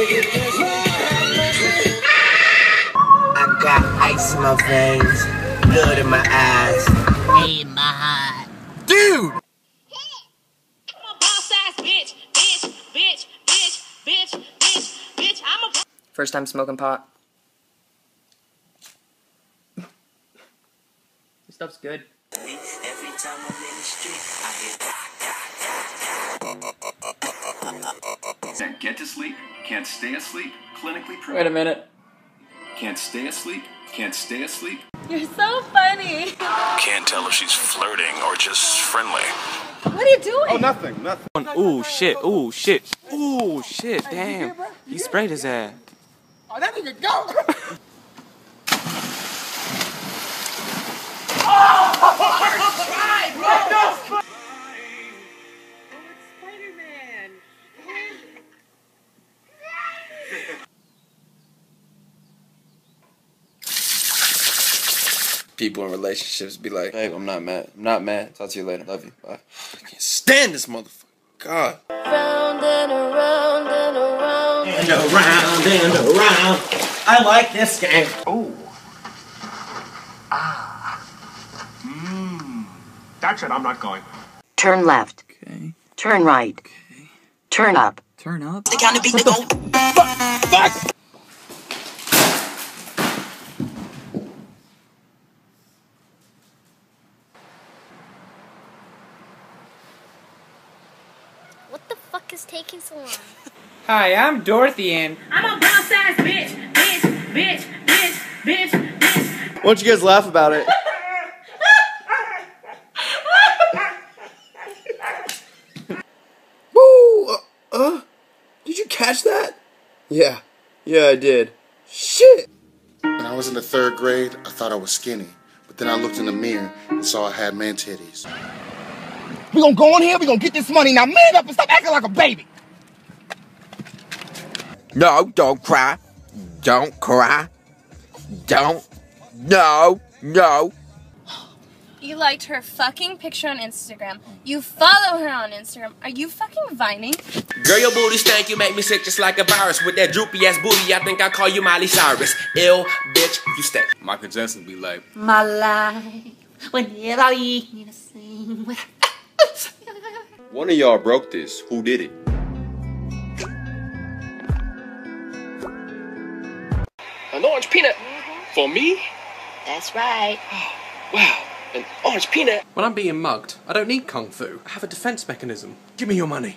I got ice in my veins, blood in my eyes. Hey, my heart. Dude! I'm a boss ass bitch, bitch, bitch, bitch, bitch, bitch, bitch. I'm a First time smoking pot. this stuff's good. Every time I'm in the street, I hear Can't get to sleep, can't stay asleep, clinically Wait a minute. Can't stay asleep, can't stay asleep. You're so funny. Can't tell if she's flirting or just friendly. What are you doing? Oh, nothing, nothing. Ooh, shit. Ooh, shit. Ooh, shit. Damn. He sprayed his ass. Oh, that nigga go! Oh, People in relationships be like, hey, I'm not mad. I'm not mad. Talk to you later. Love you. Bye. I can't stand this motherfucker. God. Round and around and around. and around and around. I like this game. Oh. Ah. Mmm. That's it, I'm not going. Turn left. Okay. Turn right. Okay. Turn up. Turn up. They kind of beat the goal. What the fuck is taking so long? Hi, I'm Dorothy and I'm a boss ass bitch, bitch, bitch, bitch, bitch, bitch. Why don't you guys laugh about it? Woo! Uh, uh, did you catch that? Yeah. Yeah, I did. Shit! When I was in the third grade, I thought I was skinny. But then I looked in the mirror and saw I had man titties. We gonna go in here, we gonna get this money. Now man up and stop acting like a baby. No, don't cry. Don't cry. Don't. No, no. You liked her fucking picture on Instagram. You follow her on Instagram. Are you fucking vining? Girl, your booty stank, you make me sick just like a virus. With that droopy ass booty, I think I call you Miley Cyrus. Ill, bitch, you stink. Michael Jackson be like, My life. Whenever you need to sing. One of y'all broke this. Who did it? Orange peanut mm-hmm. for me? That's right. Oh, Wow, an orange peanut. When I'm being mugged, I don't need kung fu. I have a defense mechanism. Give me your money.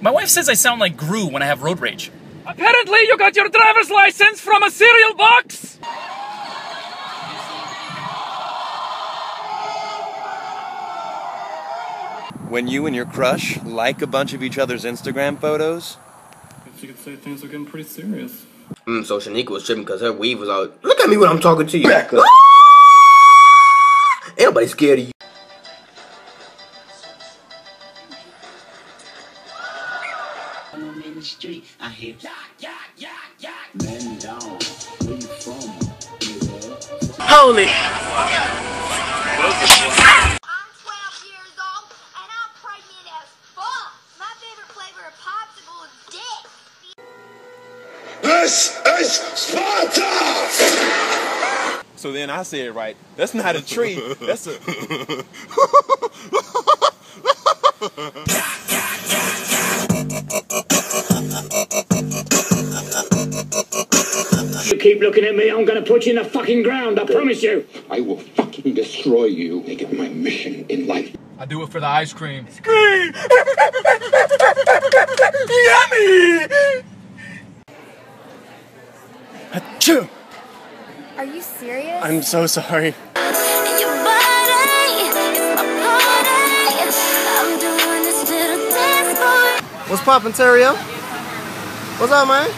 My wife says I sound like Gru when I have road rage. Apparently, you got your driver's license from a cereal box. When you and your crush like a bunch of each other's Instagram photos, You could say things are getting pretty serious. Mm, so Shanika was tripping because her weave was out. Look at me when I'm talking to you. Back up. Everybody's scared of you. I'm in the street. I hear. Holy! This is Sparta! So then I said, right, that's not a tree. That's a. You keep looking at me, I'm gonna put you in the fucking ground. I promise you. I will fucking destroy you. Make it my mission in life. I do it for the ice cream. Achoo! Are you serious? I'm so sorry. Your body, it's my party. I'm doing this little dance for What's poppin', Terrio? What's up, man?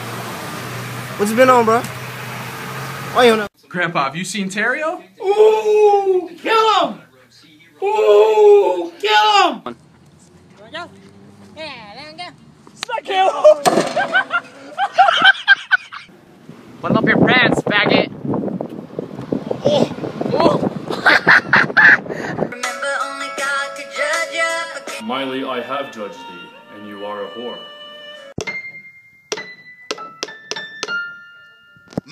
What you been on, bro? Why you on Grandpa, have you seen Terrio? Ooh! Kill him! Ooh! Kill him! Button up your pants, faggot. Oh, oh. Miley, I have judged thee, and you are a whore.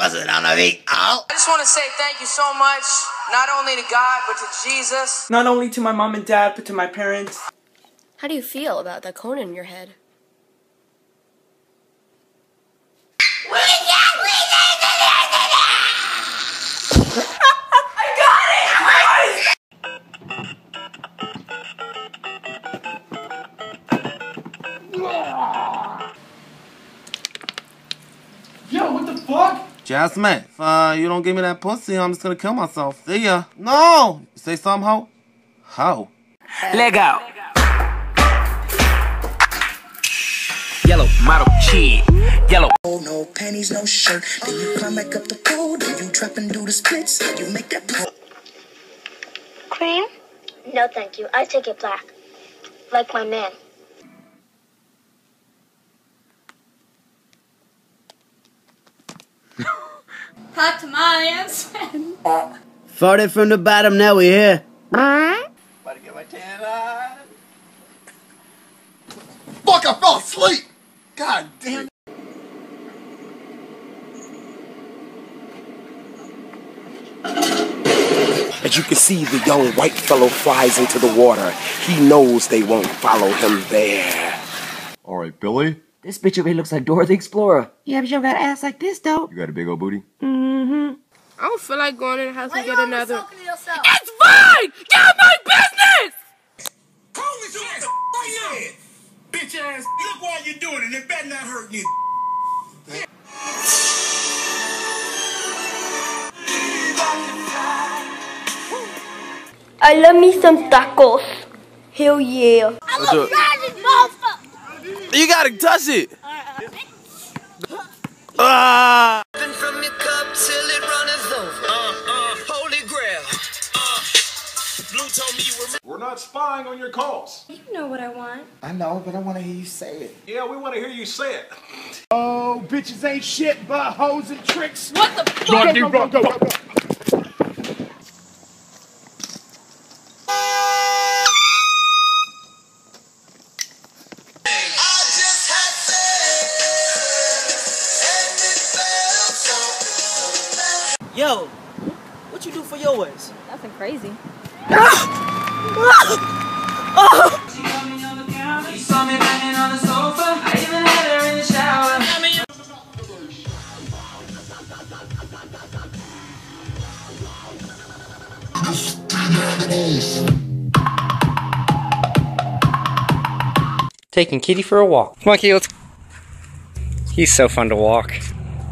I just want to say thank you so much, not only to God, but to Jesus. Not only to my mom and dad, but to my parents. How do you feel about the cone in your head? The fuck? Jasmine, if uh, you don't give me that pussy, I'm just gonna kill myself. See ya. No! Say something, ho? How? Leg out. Yellow model kid. Yellow. Oh, no panties, no shirt. Then you climb back up the pole, then you drop and do the splits. You make that pole. Cream? No, thank you. I take it black. Like my man. Cut my answer. Farted from the bottom, now we here. About to get my tan on. Fuck, I fell asleep. God damn. As you can see, the young white fellow flies into the water. He knows they won't follow him there. All right, Billy, This bitch over here looks like Dora the Explorer. Yeah, but you don't got ass like this, though. you got a big old booty. Mm-hmm. I don't feel like going in the house and get another. To yourself? It's fine! Get out my business! Bitch ass, look why you're doing it. It better not hurt you. I love me some tacos. Hell yeah. Do it. You gotta touch it. Ah! From your cup till it runneth over. Uh, uh. Holy grail. Blue told me you were. We're not spying on your calls. You know what I want. I know, but I want to hear you say it. Yeah, we want to hear you say it. Oh, bitches ain't shit but hoes and tricks. What the fuck? Go, go, go, go, go, go. What you do for yours? Nothing crazy. Taking Kitty for a walk. Come on, Kitty, let's. He's so fun to walk.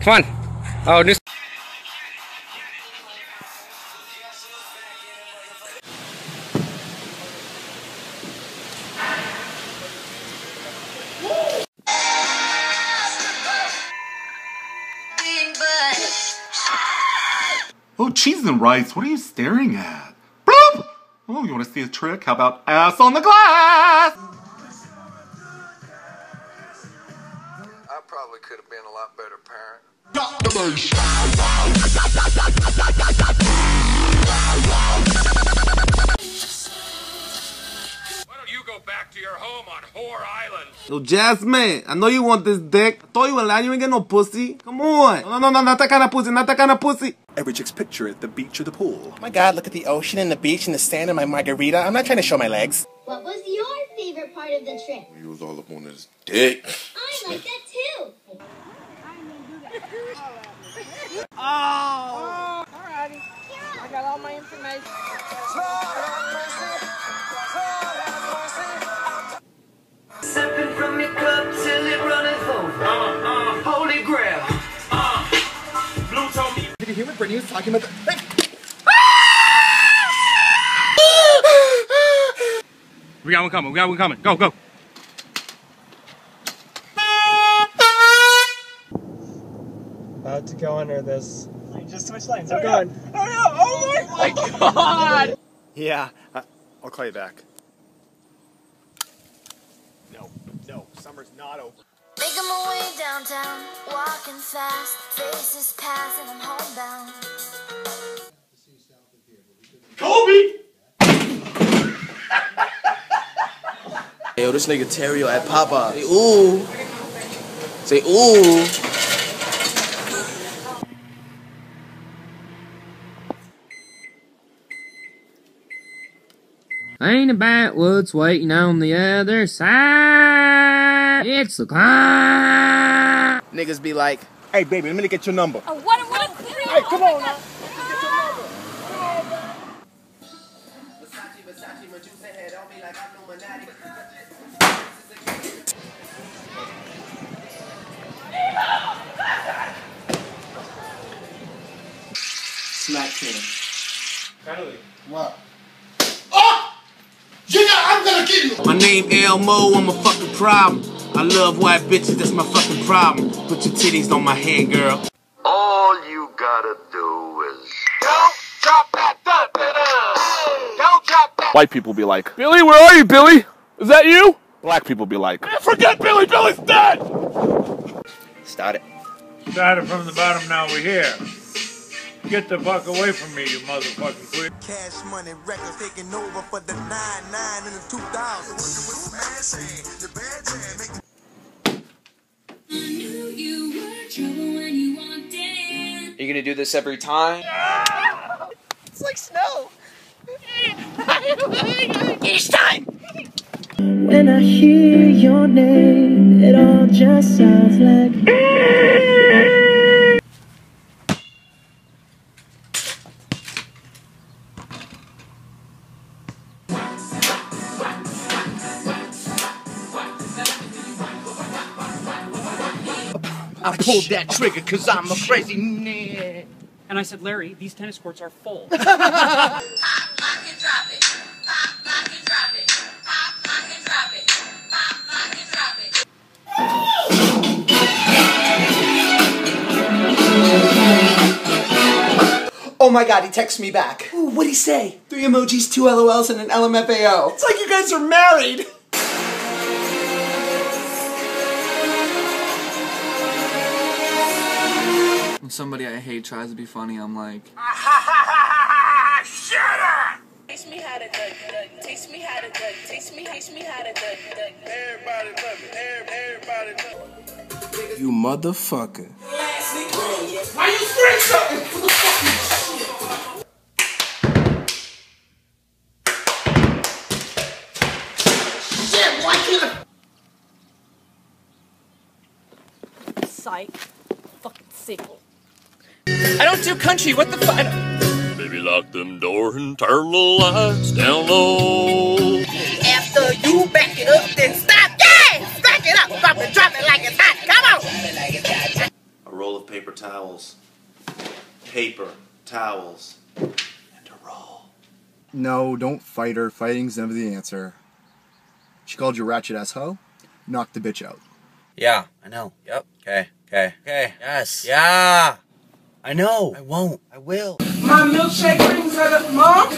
Come on. Oh, new. And rice. What are you staring at? Bloop! Oh, you want to see a trick? How about ass on the glass? I probably could have been a lot better parent. Yo, Jasmine, I know you want this dick. I thought you were lying. You ain't get no pussy. Come on. No, no, no, not that kind of pussy. Not that kind of pussy. Every chick's picture at the beach or the pool. Oh my god, look at the ocean and the beach and the sand and my margarita. I'm not trying to show my legs. What was your favorite part of the trip? He was all up on his dick. I like that too. Oh! Alrighty. I got all my information. Sipping from your cup till it runneth over. Uh, uh. Holy grail. Uh. Blue told me. Did you hear what Brittany was talking about? The- Hey, We got one coming. We got one coming. Go, go. About to go under this. Just switch lanes. I'm going. Oh my god! Yeah, uh, I'll call you back. summer's not over. Making my way downtown, walking fast, faces pass and I'm homebound. Kobe! Yo, this nigga Terrio at Popeye. Say ooh. Say ooh. Ain't a what's waiting on the other side. It's the climb. Niggas be like, Hey, baby, let me get your number. Oh, what, what a thrill! Hey, come on now. smack him. What? Oh! You got, I'm gonna kill you! My name Elmo, I'm a fucking problem. I love white bitches, that's my fucking problem. Put your titties on my head, girl. All you gotta do is don't drop that thud, don't drop that. White people be like, Billy, where are you, Billy? Is that you? black people be like, Forget Billy. Billy's dead. Start it. Started from the bottom, now we're here. Get the fuck away from me, you motherfucking queer. Cash money records taking over for the 9-9 in the 2000s. You gonna do this every time? It's like snow. Each time. When I hear your name, it all just sounds like. I pulled that trigger cause I'm a crazy nigga. And I said, Larry, these tennis courts are full. Oh my god, he texts me back. Ooh, what'd he say? Three emojis, two LOLs, and an LMFAO. It's like you guys are married. Somebody I hate tries to be funny, I'm like, Teach me how to duck, duck. Teach me how to duck. Teach me, teach me how to duck, duck. Everybody love it. Everybody love it. You motherfucker. Why you scream something? Shit, why can't I? Psych. Fucking sickle. I don't do country. What the fuck? Baby, lock them door and turn the lights down low. After you back it up, then stop. Yeah! Back it up. Drop it, drop it like it's hot. Come on. A roll of paper towels. Paper towels. And a roll. No, don't fight her. Fighting's never the answer. She called you ratchet ass hoe. Knock the bitch out. Yeah, I know. Yep. Okay. Okay. Okay. Yes. Yeah. I know. I won't. I will. My milkshake brings her up, mom.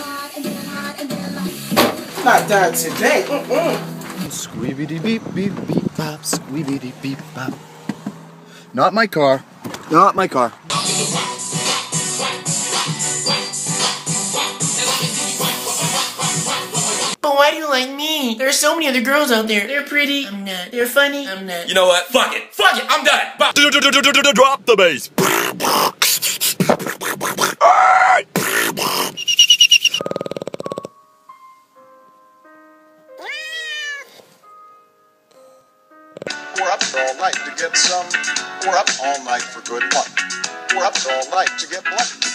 Not that today. Mm-mm. Squeebity beep beep beep bop. Squeebity beep bop. Not my car. Not my car. But why do you like me? There are so many other girls out there. They're pretty. I'm not. They're funny. I'm not. You know what? Fuck it. Fuck it. I'm done. Bye. drop the bass. All night to get some. We're up all night for good luck. We're up all night to get lucky.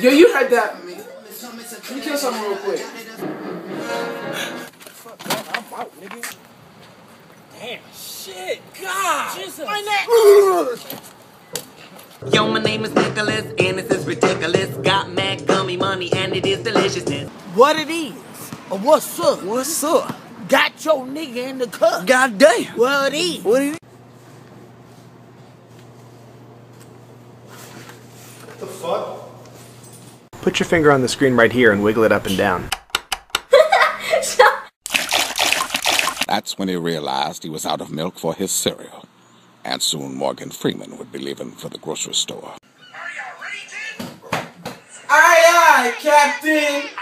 Yo, you heard that from me. Let me kill something real quick. I'm out, nigga. Damn, shit, God. Jesus. My neck. Yo, my name is Nicholas, and this is ridiculous. What it is? Or what's up? What's up? Got your nigga in the cup. God damn. What it is? What it is? What the fuck? Put your finger on the screen right here and wiggle it up and down. That's when he realized he was out of milk for his cereal. And soon Morgan Freeman would be leaving for the grocery store. Are you ready, kid? Aye, aye, Captain.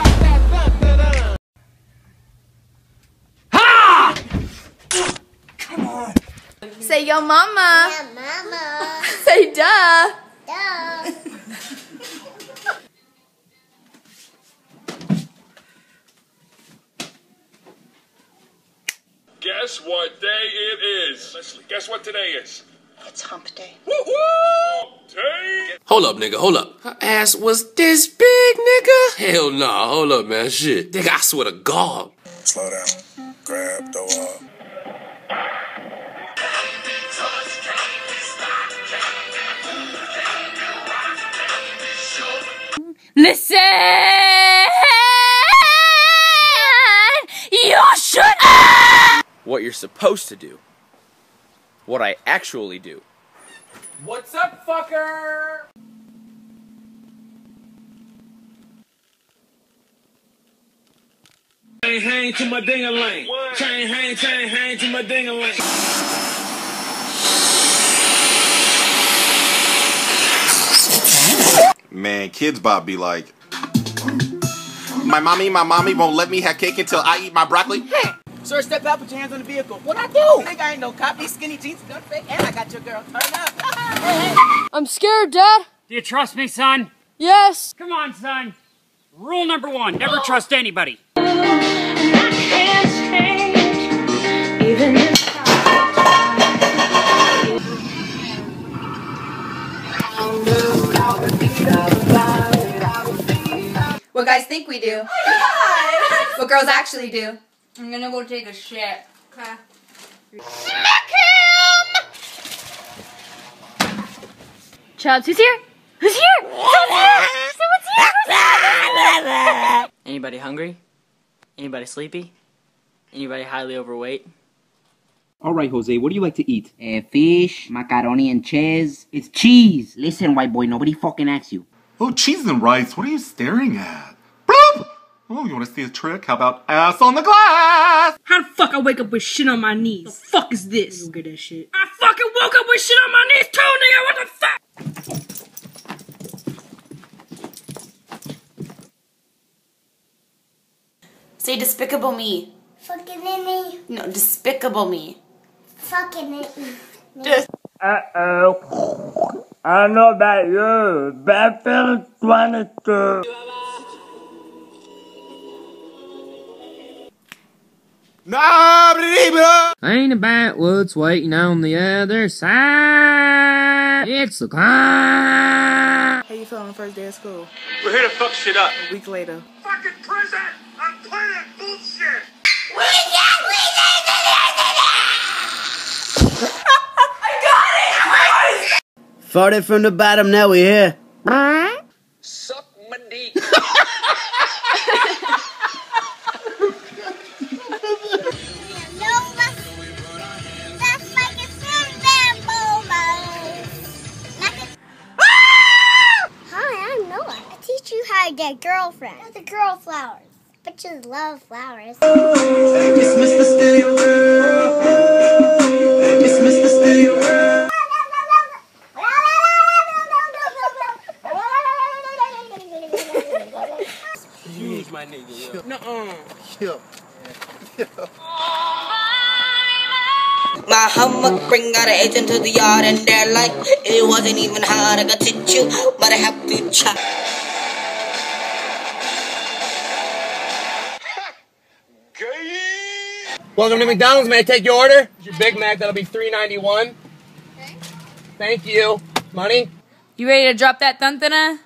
Say yo mama. Yeah, mama. Say duh. Duh. Guess what day it is? Leslie, guess what today is? It's hump day. Day. Hold up, nigga, hold up. Her ass was this big, nigga? Hell nah, hold up, man. Shit. Nigga, I swear to God. Slow down. Grab, throw up. You're supposed to do. What I actually do. What's up, fucker? Chain hang to my ding-a-ling. Chain hang, chain hang to my ding-a-ling. Man, kids Bob be like, my mommy, my mommy won't let me have cake until I eat my broccoli. Sir, step out, put your hands on the vehicle. What I do? Nigga, I ain't no cop. These skinny jeans don't fake, and I got your girl turned up. I'm scared, Dad. Do you trust me, son? Yes. Come on, son. Rule number one never trust anybody. Even if What guys think we do? Oh, what girls actually do? I'm gonna go take a shit. Okay. Chubbs, who's here? Who's here? Someone's here! Someone's here! Who's here? Anybody hungry? Anybody sleepy? Anybody highly overweight? All right, Jose, what do you like to eat? Uh, fish, macaroni and cheese. It's cheese. Listen, white boy, nobody fucking asks you. Oh, cheese and rice. What are you staring at? Bloop! Oh, you want to see a trick? How about ass on the glass? How the fuck I wake up with shit on my knees? The fuck is this? Look at that shit. I fucking woke up with shit on my knees too, nigga! What the fuck? Say despicable me. Fucking in me. No, despicable me. Fucking in me. Just. Uh oh. I don't know about you. Bad feeling 22. Ain't a backwoods waiting on the other side. It's the climb. How you feel on the first day of school? We're here to fuck shit up. A week later. Fucking prison! I'm playing bullshit! We can't leave I got it! I got it! Farted from the bottom, now we here. You how to get. The girl flowers. Bitches love flowers. Dismiss the stereo Dismiss the stereo Use my nigga, yo. Nuh-uh. Yo. My Hummer bring out an agent to the yard and they're like, it wasn't even hard. I got to chew, but I have to chop. Welcome to McDonald's. May I take your order? It's your Big Mac. That'll be three ninety one. Thank you. Money? You ready to drop that thuntana?